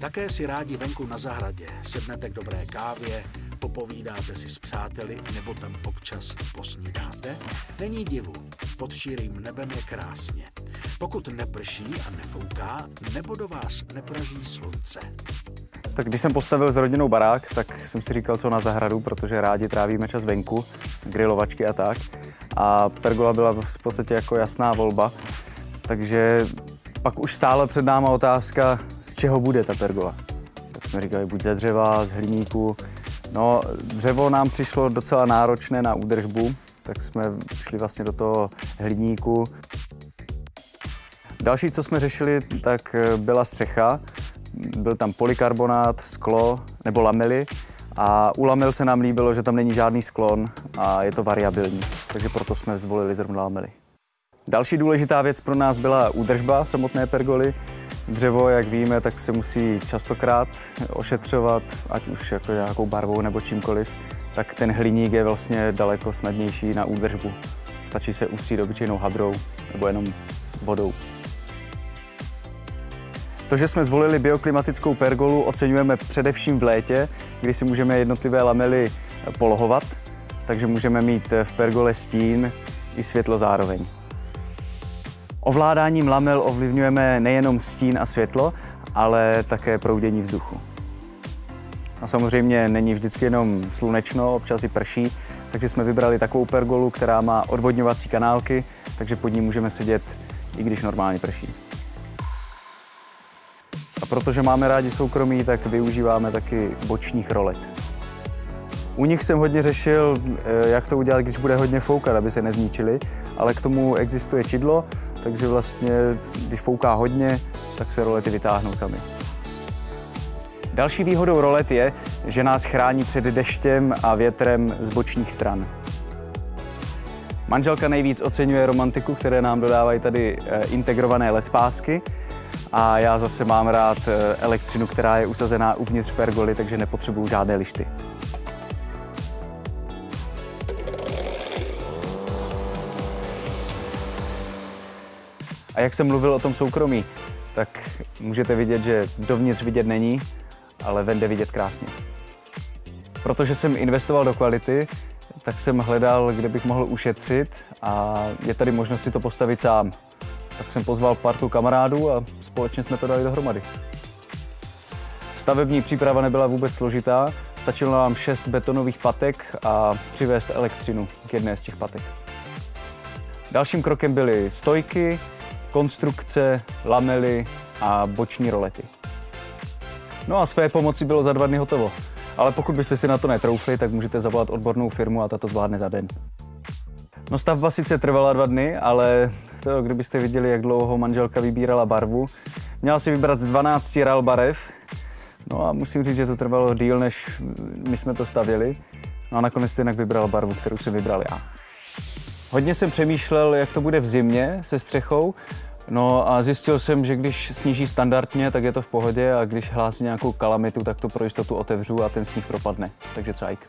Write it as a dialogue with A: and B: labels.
A: Také si rádi venku na zahradě sednete k dobré kávě, popovídáte si s přáteli nebo tam občas posnídáte? Není divu, pod širým nebem je krásně. Pokud neprší a nefouká, nebo do vás nepraží slunce.
B: Tak když jsem postavil s rodinou barák, tak jsem si říkal, co na zahradu, protože rádi trávíme čas venku, grilovačky a tak. A pergola byla v podstatě jako jasná volba. Takže pak už stále před náma otázka, z čeho bude ta pergola. Tak jsme říkali, buď ze dřeva, z hliníku. No, dřevo nám přišlo docela náročné na údržbu, tak jsme šli vlastně do toho hliníku. Další, co jsme řešili, tak byla střecha. Byl tam polikarbonát, sklo nebo lamely. A u lamel se nám líbilo, že tam není žádný sklon a je to variabilní, takže proto jsme zvolili zrovna lamely. Další důležitá věc pro nás byla údržba samotné pergoly. Dřevo, jak víme, tak se musí častokrát ošetřovat, ať už jako nějakou barvou nebo čímkoliv, tak ten hliník je vlastně daleko snadnější na údržbu. Stačí se ustřít obyčejnou hadrou nebo jenom vodou. To, že jsme zvolili bioklimatickou pergolu, oceňujeme především v létě, kdy si můžeme jednotlivé lamely polohovat, takže můžeme mít v pergole stín i světlo zároveň. Ovládáním lamel ovlivňujeme nejenom stín a světlo, ale také proudění vzduchu. A samozřejmě není vždycky jenom slunečno, občas i prší, takže jsme vybrali takovou pergolu, která má odvodňovací kanálky, takže pod ní můžeme sedět, i když normálně prší. A protože máme rádi soukromí, tak využíváme taky bočních rolet. U nich jsem hodně řešil, eh, jak to udělat, když bude hodně foukat, aby se nezničili, ale k tomu existuje čidlo, takže vlastně, když fouká hodně, tak se rolety vytáhnou sami. Další výhodou rolet je, že nás chrání před deštěm a větrem z bočních stran. Manželka nejvíc oceňuje romantiku, které nám dodávají tady eh, integrované LED pásky. A já zase mám rád eh, elektřinu, která je usazená uvnitř pergoly, takže nepotřebuju žádné lišty. A jak jsem mluvil o tom soukromí, tak můžete vidět, že dovnitř vidět není, ale ven jde vidět krásně. Protože jsem investoval do kvality, tak jsem hledal, kde bych mohl ušetřit a je tady možnost si to postavit sám. Tak jsem pozval partu kamarádů a společně jsme to dali dohromady. Stavební příprava nebyla vůbec složitá, stačilo nám šest betonových patek a přivést elektřinu k jedné z těch patek. Dalším krokem byly stojky, konstrukce, lamely a boční rolety. No a své pomoci bylo za dva dny hotovo. Ale pokud byste si na to netroufli, tak můžete zavolat odbornou firmu a ta to zvládne za den. No stavba sice trvala dva dny, ale to, kdybyste viděli, jak dlouho manželka vybírala barvu, měla si vybrat z 12 ral barev, no a musím říct, že to trvalo díl, než my jsme to stavěli. No a nakonec jinak vybral barvu, kterou jsem vybral já. Hodně jsem přemýšlel, jak to bude v zimě se střechou, No a zjistil jsem, že když sníží standardně, tak je to v pohodě a když hlásí nějakou kalamitu, tak to pro jistotu otevřu a ten sníh propadne. Takže cajk.